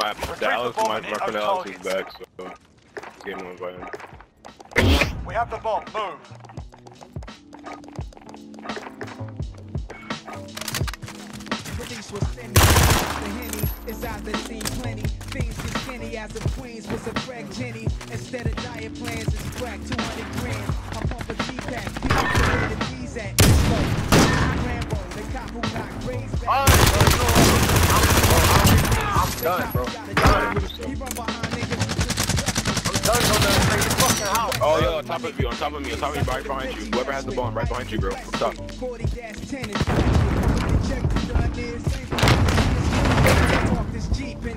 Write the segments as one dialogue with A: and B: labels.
A: My Dallas, my, my friend Alex is back, so game one by him.
B: We have the bomb. Move.
C: Police was sending the henny. It's out there seen plenty. Things get skinny as if Queens was a crack Jenny. Instead of diet plans, it's crack 200 grand. I pump a G-pack. People where the D's at. It's low. Rambo, the cop who got raised back.
A: I'm done, bro.
C: He run behind niggas who just
B: Don't go there. Take fucking house.
A: Oh, yo, on top of you, on top of me, on top of me, right behind you. Whoever has the bomb, right behind you, bro. Up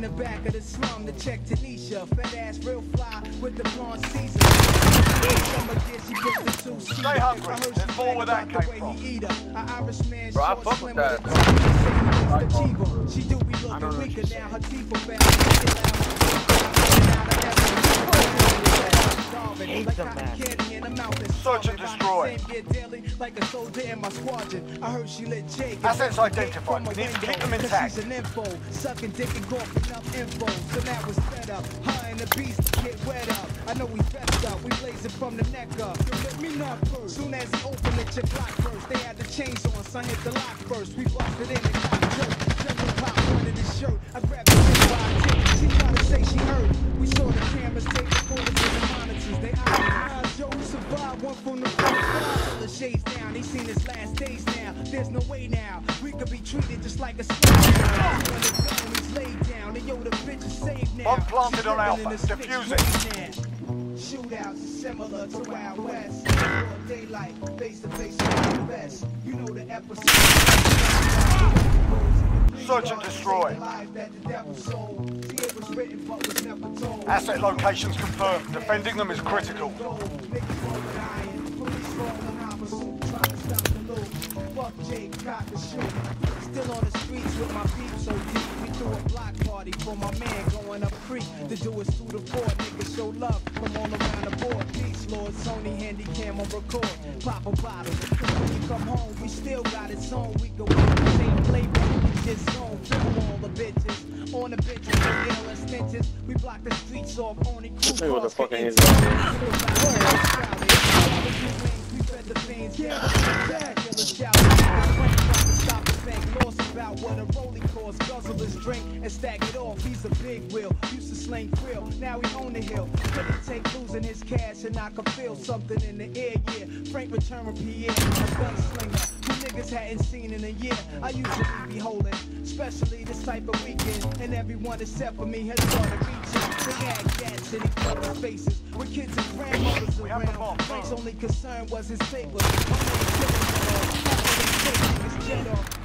C: the back of the slum to check Tanisha. Fat ass, real fly with the blonde Caesar. Summer gear, she puts the two seater.
B: Stay hungry.
C: I heard
B: There's
C: she
B: more where that came from.
C: he eat her. An Irish man,
D: Bro, I fuck with that.
C: a tongue. Achiever. She do be looking weaker now. Her teeth are bad.
B: Search and destroy.
C: Like a soldier in my squadron. I heard she lit Jake.
B: Assets identified. We need to keep them intact.
C: She's an info. Sucking dick and golfing up info. So now it's fed up. Her and the beast get wet up. I know we fessed up. We blazing from the neck up. Yo, let me knock first. Soon as he opened it, your block first. They had the chains on. Son hit the lock first. We busted in and got jerked. General pop wanted his shirt. I grabbed the ring by a ticket. She tried to say she heard. We saw the cameras take the photos monitors. They eyed Joe survived one from the front. The shades down. He seen his last days now. There's no way now. We could be treated just like a slave now. When the gun, he's laid down. And yo, the bitch is saved now.
B: Bomb planted on Alpha.
C: this fixed
B: Defuse
C: way now. Shootouts similar to Wild West. Daylight, face to face with the best. You know the episode.
B: Search and destroy. Asset locations confirmed. Defending them is critical.
C: Still on the streets with my so deep. We threw a block party for my man going up creek. Do niggas show love from all around the board. Lord, Sony handy cam on record. Pop a bottle. When you come home, we still got it on. We go same just zone. All the bitches. On the bitches, we yell and stenches. We block the streets off. Only crew
A: nigga with the
C: cars
A: fucking
C: can Lost a rolling cost. Guzzle his drink and stack it off. He's a big wheel. Used to sling krill, now he own the hill. Couldn't take losing his cash and I could feel something in the air, yeah. Frank return with Pierre, a gunslinger. Who niggas hadn't seen in a year. I usually be holding, especially this type of weekend. And everyone except for me has started reaching. They had cats in each other's faces. With kids and grandmothers
B: We have the bomb.
C: around. Frank's only concern was his papers. My man killing it all. After they take niggas jet off.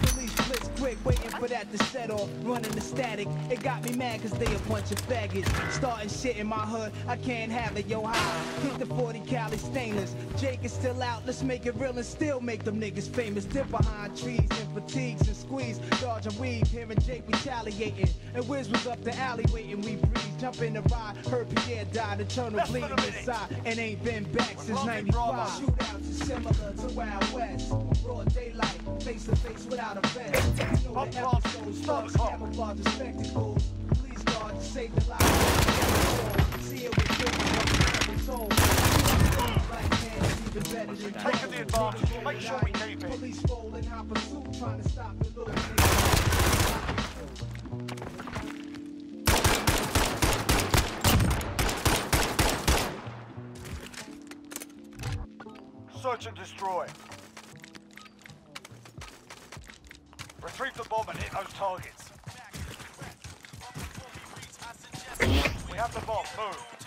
C: Quick, waiting for that to set off. Running the static. It got me mad cause they a bunch of faggots. Starting shit in my hood. I can't have it, yo, high. Hit the 40 Cali stainless. Jake is still out. Let's make it real and still make them niggas famous. Dip behind trees and fatigues and squeeze. Dodge and weave. Hearing Jake retaliating. And Wiz was up the alley waiting. We breeze. Jump in the ride. Heard Pierre died. Eternal bleeding inside. And ain't been back since
B: We're
C: 95.
B: running
C: Shootouts is similar to Wild West. Broad daylight. Face to face without a vest. You know
B: Bomb
C: the
B: plant.
C: episode
B: Start the
C: starts
B: clock.
C: camouflage the spectacles. Please God to save the lives. See it with you. I'm told. Black man is even better than
B: Taking the advantage. Make sure we keep it.
C: Police fold in pursuit, trying to stop the little.
B: Search and destroy. Retrieve the bomb and hit those targets. We have the bomb. Move.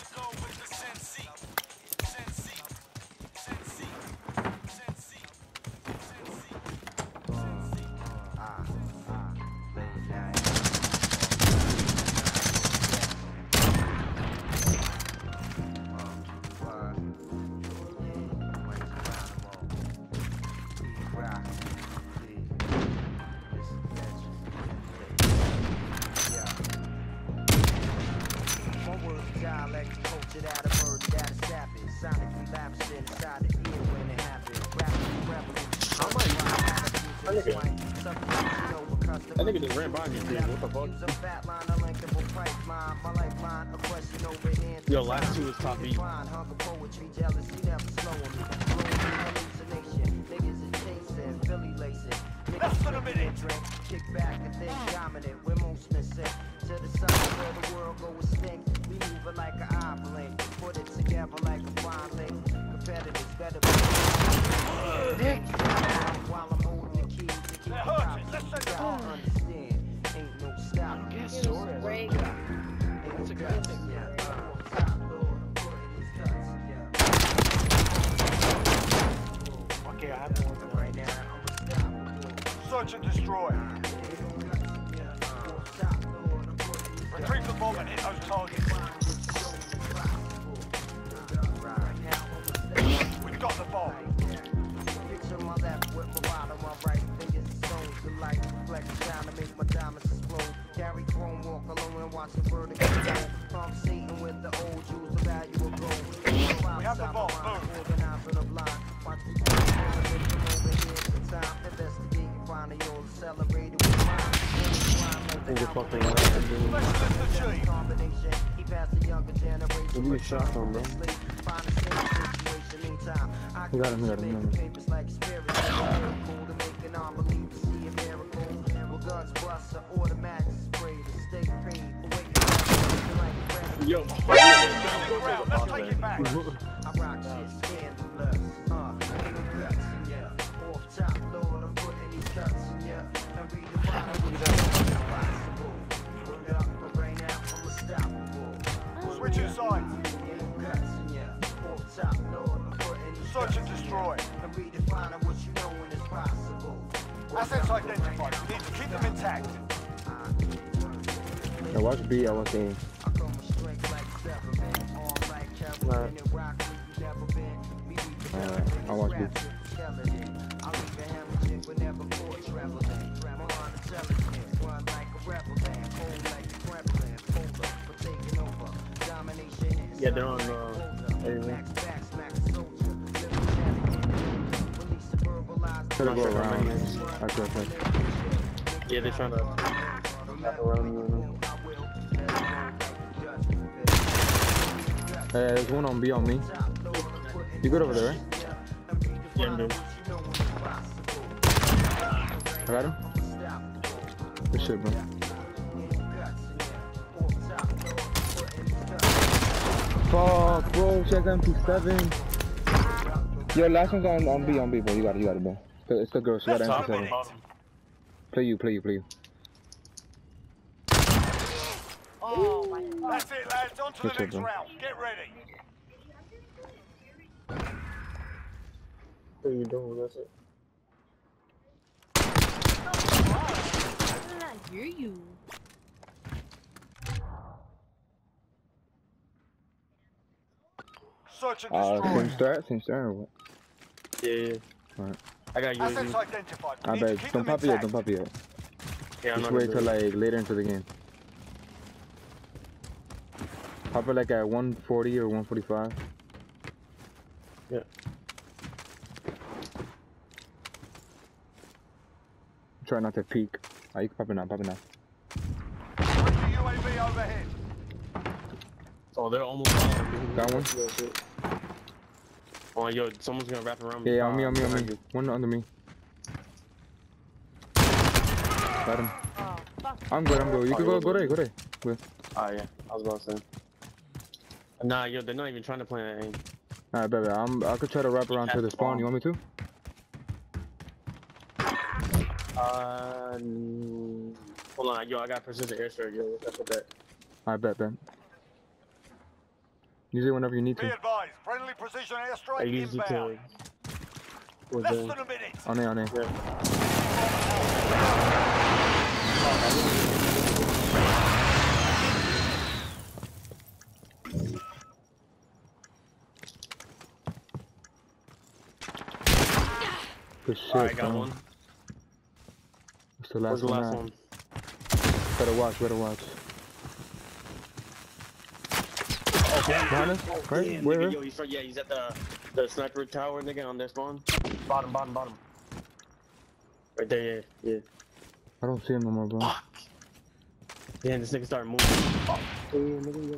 E: Cultured out of bird, that is savage. Sonically lapsed inside the ear when it happens. Rapping, revolution.
A: That nigga- just ran by me, dude. What the fuck?
E: A fat line, a linkable pipe, taking over hands.
D: Yo, last two is top eat.
B: Less than a minute.
E: drink, kick back and think dominant. We're most missing to the side where the world go extinct. We move it like an eye put it together like a link. Competitors better be. While I'm holding the key to keep
B: They're
E: the
B: hurting.
E: cops
B: Let's Search and destroy. Retrieve the bomb and hit those targets. We've got the bomb.
E: Picture my left with my right my right. Fingers and to light. Flex down to make my diamonds explode. Carry chrome, walk alone and watch the verdict go. Conversating with the old Jews, the value of gold.
B: We have the bomb, move.
E: Organizing a blind. Watch the over here for time. Investigating, finding yours accelerated with mine.
D: Who the fuck they want?
B: Specialist achieved.
E: Combination. He passed the younger generation.
D: Where you get shot from, bro?
E: Find the same I
D: We got him, we got him, we got him.
E: papers like spirit. Cool to make an unbelief to see a miracle. With guns bust, an automatic spray to stay paid. Awake like
D: Yo,
E: Oh,
B: Search and destroy.
E: And redefining what you know when it's possible.
B: Assets identified. We need to keep them intact.
F: Now watch B, I watch A.
E: I come with strength like seven men, like Kevin, and rock where you never been. Me beat the
F: Alright, I watch
E: scratch with the skeleton. I leave a hemorrhage, but never caught traveling. More intelligent, run like a rebel, man, cold like the Kremlin, polar for taking over. Domination is
D: Yeah, they're on, uh, everything.
E: Max back, smack a soldier, live a champion. Release the verbalized.
F: Try to go around.
D: many is.
F: Okay, okay.
D: yeah, they're trying to wrap around you.
F: Hey, there's one on B on me. You good over there, right?
D: Yeah, I'm.
F: I got him. Good shit, bro. Fuck, bro. Check MP7. Yo, last one's on, on B, on B, bro. You got it, you got it, bro. It's the girl. She got
D: Top
F: MP7. Play you, play you, play you.
G: Oh my god.
B: That's it, lads. On to the
F: Good
B: next
F: bro.
B: round. Get ready.
D: What are you doing? That's it.
G: How did I hear you?
B: Search and
F: Uh,
B: destroy.
F: same strat, same strat or what?
D: Yeah, yeah.
F: Alright.
D: I got
B: Assets
D: UAV.
B: identified.
F: I
B: need
F: bet.
B: keep
F: Don't pop it yet, don't pop it yet.
D: Yeah, I'm
F: Just
D: not
F: wait till
D: gonna do it.
F: like later into the game. Pop it like at 140 or 145. Try not to peek. Ah, you can pop it now, pop it now.
B: Friendly UAV overhead.
D: Oh, they're almost down.
F: Got one?
D: Oh, yo, someone's gonna wrap around
F: Yeah, yeah, on me, on me, on me. One under me. Got him.
G: Oh.
F: I'm good, I'm good. You
D: Oh,
F: can go, go there, go there.
D: Ah, yeah. I was about to say. Nah, yo, they're not even trying to play that aim.
F: Alright, baby. I'm, I could try to wrap around to the
D: the
F: spawn. You want me to?
D: Uh, hold on, yo, I got precision airstrike, yo. That's what that.
F: I bet, bet. Use it whenever you need to.
B: Be
F: to.
B: advised. Friendly precision
D: I
B: airstrike
D: used it to.
B: inbound. Less than a minute.
F: On it, on it.
D: Yeah.
F: Good shit,
D: Alright, got
F: bro.
D: one.
F: What's the
D: Where's
F: last
D: the
F: one?
D: last
F: at?
D: one?
F: Better watch, better watch. Behind us? Right?
D: Damn,
F: Where?
D: nigga, yo, he's right, yeah, he's at the the sniper tower, nigga, on their spawn. Bottom, bottom, bottom. Right there, yeah, yeah.
F: I don't see him no more, bro.
D: Damn, this nigga started moving. Oh, Yeah, nigga, yeah.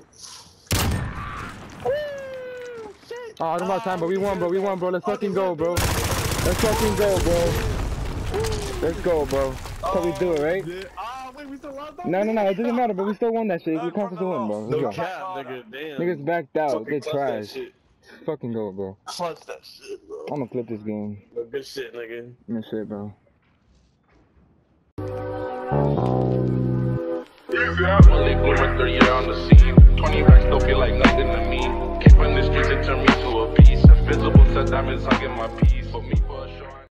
F: Oh, it's about time, but we won, bro. We won, bro. Let's oh, fucking go, bro. Let's fucking go, bro. Let's go, bro. That's how we do it, right?
D: Ah, wait, we still lost that?
F: No, no, no. It doesn't matter, but we still won that shit. We conference won, bro. Let's
D: No
F: go.
D: cap, nigga. Damn.
F: Niggas backed out.
D: Fucking
F: They're trash. Fucking go, bro.
D: Clutch that shit, bro.
F: I'm gonna clip this game.
D: Good shit, nigga.
F: Good shit, bro.
H: Only blowing 30 on the scene. 20 racks don't feel like nothing to me. Keep in the streets, it turned me to a beast. Invisible to diamonds, I get my piece. Put me